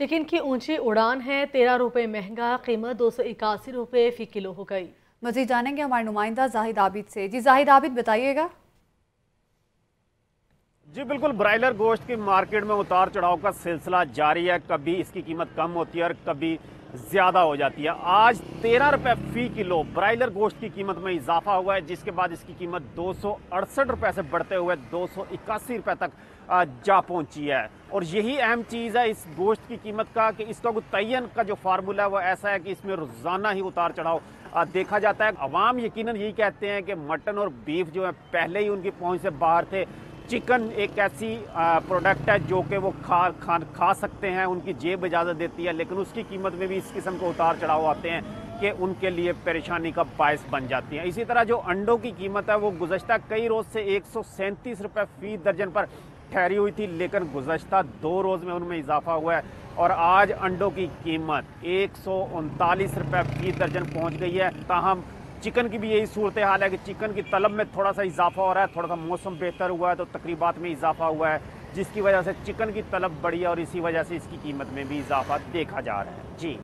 Chicken की ऊँची उड़ान है तेरह रुपए महँगा कीमत दो सौ इक्यासी रुपए फ़ी किलो हो गई। मजीद जानेंगे हमारे नुमाइंदा जाहिद आबिद से। जी जाहिद आबिद बताइएगा। जी बिल्कुल ब्रायलर गोश्त की मार्केट में उतार चढ़ाव का सिलसिला जारी है। कभी इसकी कीमत कम होती है और कभी ज़्यादा हो जाती है। आज तेरह रुपये फ़ी किलो ब्रायलर गोश्त की कीमत में इजाफा हुआ है, जिसके बाद इसकी कीमत दो सौ अड़सठ रुपये से बढ़ते हुए दो सौ इक्यासी तक जा पहुँची है। और यही अहम चीज़ है इस गोश्त की कीमत का कि इसका तयन का जो फार्मूला है, वो ऐसा है कि इसमें रोज़ाना ही उतार चढ़ाव देखा जाता है। अवाम यकीनन यही कहते हैं कि मटन और बीफ जो है, पहले ही उनकी पहुँच से बाहर थे। चिकन एक ऐसी प्रोडक्ट है जो कि वो खा खा खा सकते हैं, उनकी जेब इजाज़त देती है, लेकिन उसकी कीमत में भी इस किस्म के उतार चढ़ाव आते हैं कि उनके लिए परेशानी का बायस बन जाती है। इसी तरह जो अंडों की कीमत है, वो गुजशत कई रोज़ से एक सौ सैंतीस रुपये फ़ी दर्जन पर ठहरी हुई थी, लेकिन गुजशत दो रोज़ में उनमें इजाफा हुआ है और आज अंडों की कीमत एक सौ उनतालीस रुपये फ़ी दर्जन पहुँच गई है। ताहम चिकन की भी यही सूरत हाल है कि चिकन की तलब में थोड़ा सा इजाफा हो रहा है, थोड़ा सा मौसम बेहतर हुआ है तो तकरीबा में इजाफा हुआ है, जिसकी वजह से चिकन की तलब बढ़ी है और इसी वजह से इसकी कीमत में भी इजाफा देखा जा रहा है। जी।